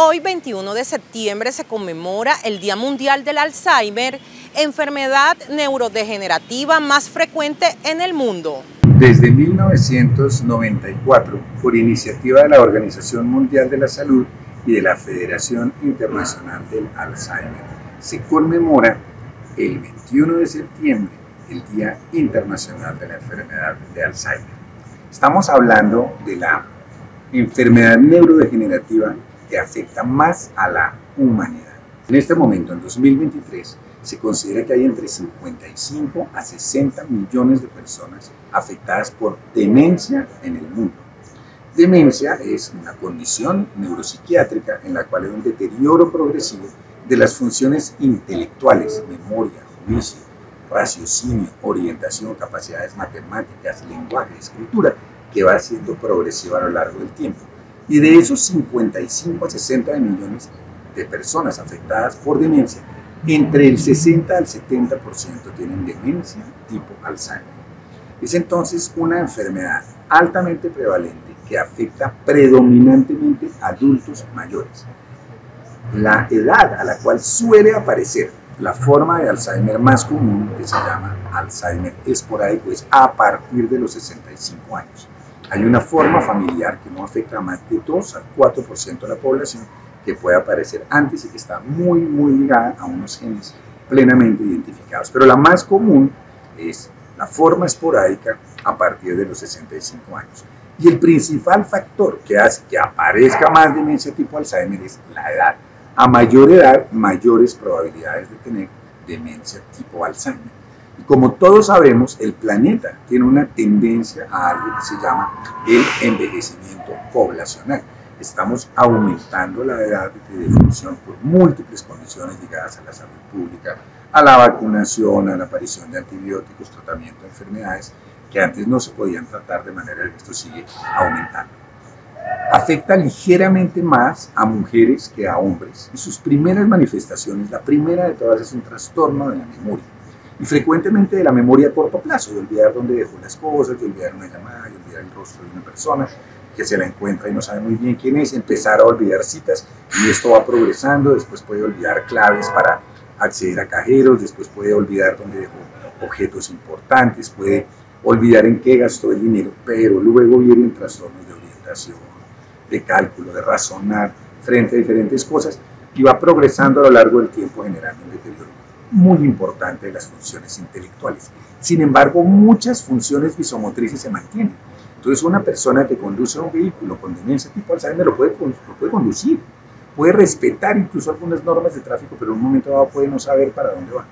Hoy, 21 de septiembre, se conmemora el Día Mundial del Alzheimer, enfermedad neurodegenerativa más frecuente en el mundo. Desde 1994, por iniciativa de la Organización Mundial de la Salud y de la Federación Internacional del Alzheimer, se conmemora el 21 de septiembre el Día Internacional de la Enfermedad de Alzheimer. Estamos hablando de la enfermedad neurodegenerativa que afecta más a la humanidad. En este momento, en 2023, se considera que hay entre 55 a 60 millones de personas afectadas por demencia en el mundo. Demencia es una condición neuropsiquiátrica en la cual hay un deterioro progresivo de las funciones intelectuales, memoria, juicio, raciocinio, orientación, capacidades matemáticas, lenguaje, escritura, que va siendo progresiva a lo largo del tiempo. Y de esos 55 a 60 millones de personas afectadas por demencia, entre el 60 al 70% tienen demencia tipo Alzheimer. Es entonces una enfermedad altamente prevalente que afecta predominantemente a adultos mayores. La edad a la cual suele aparecer la forma de Alzheimer más común, que se llama Alzheimer esporádico, es a partir de los 65 años. Hay una forma familiar que no afecta a más de 2 al 4% de la población que puede aparecer antes y que está muy, muy ligada a unos genes plenamente identificados. Pero la más común es la forma esporádica a partir de los 65 años. Y el principal factor que hace que aparezca más demencia tipo Alzheimer es la edad. A mayor edad, mayores probabilidades de tener demencia tipo Alzheimer. Como todos sabemos, el planeta tiene una tendencia a algo que se llama el envejecimiento poblacional. Estamos aumentando la edad de defunción por múltiples condiciones ligadas a la salud pública, a la vacunación, a la aparición de antibióticos, tratamiento de enfermedades que antes no se podían tratar de manera que esto sigue aumentando. Afecta ligeramente más a mujeres que a hombres y sus primeras manifestaciones, la primera de todas es un trastorno de la memoria y frecuentemente de la memoria a corto plazo, de olvidar dónde dejó las cosas, de olvidar una llamada, de olvidar el rostro de una persona que se la encuentra y no sabe muy bien quién es, empezar a olvidar citas y esto va progresando, después puede olvidar claves para acceder a cajeros, después puede olvidar dónde dejó objetos importantes, puede olvidar en qué gastó el dinero, pero luego vienen trastornos de orientación, de cálculo, de razonar frente a diferentes cosas y va progresando a lo largo del tiempo generando un deterioro muy importante de las funciones intelectuales. Sin embargo, muchas funciones visomotrices se mantienen. Entonces, una persona que conduce un vehículo con demencia tipo Alzheimer lo puede, lo puede conducir, puede respetar incluso algunas normas de tráfico, pero en un momento dado puede no saber para dónde va.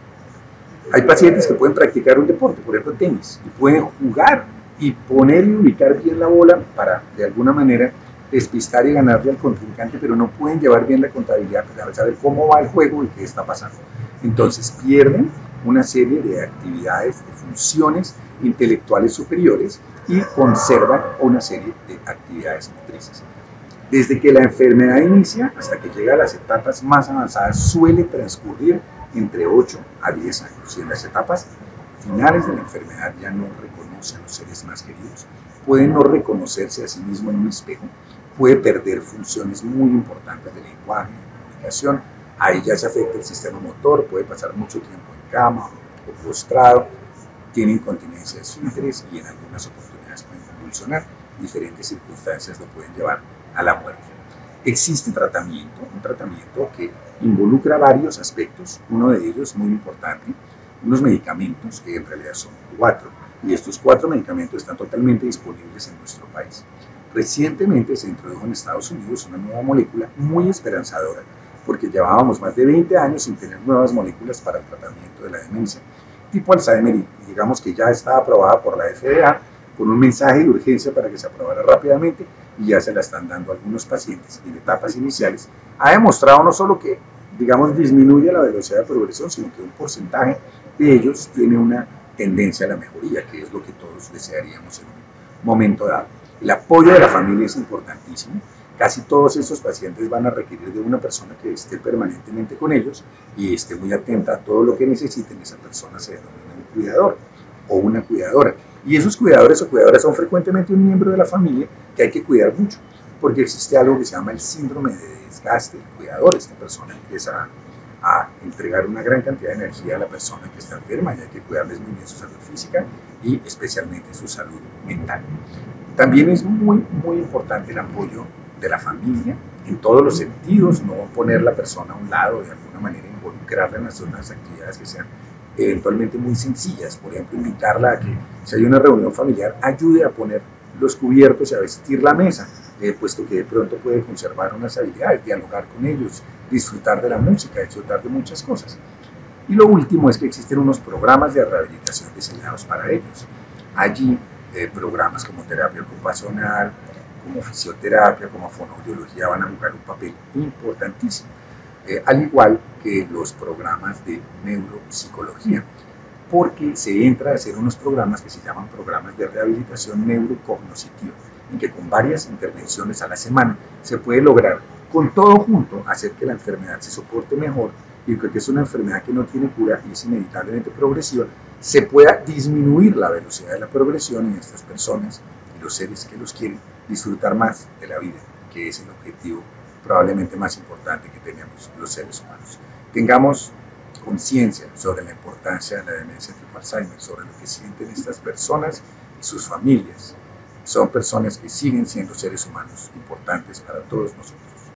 Hay pacientes que pueden practicar un deporte, por ejemplo tenis, y pueden jugar y poner y ubicar bien la bola para, de alguna manera, despistar y ganarle al contrincante, pero no pueden llevar bien la contabilidad para saber cómo va el juego y qué está pasando. Entonces pierden una serie de actividades, de funciones intelectuales superiores y conservan una serie de actividades motrices. Desde que la enfermedad inicia hasta que llega a las etapas más avanzadas suele transcurrir entre 8 a 10 años y en las etapas finales de la enfermedad ya no reconoce a los seres más queridos, puede no reconocerse a sí mismo en un espejo, puede perder funciones muy importantes de lenguaje, de comunicación, ahí ya se afecta el sistema motor, puede pasar mucho tiempo en cama o postrado, tiene incontinencia de esfínteres y en algunas oportunidades pueden convulsionar, diferentes circunstancias lo pueden llevar a la muerte. Existe tratamiento, un tratamiento que involucra varios aspectos, uno de ellos muy importante, unos medicamentos que en realidad son cuatro, y estos cuatro medicamentos están totalmente disponibles en nuestro país. Recientemente se introdujo en Estados Unidos una nueva molécula muy esperanzadora, porque llevábamos más de 20 años sin tener nuevas moléculas para el tratamiento de la demencia tipo Alzheimer y digamos que ya está aprobada por la FDA con un mensaje de urgencia para que se aprobara rápidamente y ya se la están dando a algunos pacientes en etapas iniciales. Ha demostrado no solo que, digamos, disminuye la velocidad de progresión, sino que un porcentaje de ellos tiene una tendencia a la mejoría, que es lo que todos desearíamos en un momento dado. El apoyo de la familia es importantísimo. Casi todos estos pacientes van a requerir de una persona que esté permanentemente con ellos y esté muy atenta a todo lo que necesiten. Esa persona se denomina un cuidador o una cuidadora. Y esos cuidadores o cuidadoras son frecuentemente un miembro de la familia que hay que cuidar mucho. porque existe algo que se llama el síndrome de desgaste del cuidador. Esta persona empieza a entregar una gran cantidad de energía a la persona que está enferma y hay que cuidarles muy bien su salud física y especialmente su salud mental. También es muy, muy importante el apoyo de la familia en todos los sentidos, no poner la persona a un lado, de alguna manera involucrarla en las actividades que sean eventualmente muy sencillas, por ejemplo, invitarla a que si hay una reunión familiar, ayude a poner los cubiertos y a vestir la mesa, eh, puesto que de pronto puede conservar unas habilidades, dialogar con ellos, disfrutar de la música, disfrutar de muchas cosas. Y lo último es que existen unos programas de rehabilitación diseñados para ellos. Allí eh, programas como terapia ocupacional, como fisioterapia, como fonoaudiología van a jugar un papel importantísimo, eh, al igual que los programas de neuropsicología, porque se entra a hacer unos programas que se llaman programas de rehabilitación neurocognoscitiva, en que con varias intervenciones a la semana se puede lograr con todo junto hacer que la enfermedad se soporte mejor y que es una enfermedad que no tiene cura y es inevitablemente progresiva, se pueda disminuir la velocidad de la progresión y estas personas y los seres que los quieren disfrutar más de la vida, que es el objetivo probablemente más importante que tenemos los seres humanos. Tengamos conciencia sobre la importancia de la demencia tipo Alzheimer, sobre lo que sienten estas personas y sus familias. Son personas que siguen siendo seres humanos importantes para todos nosotros.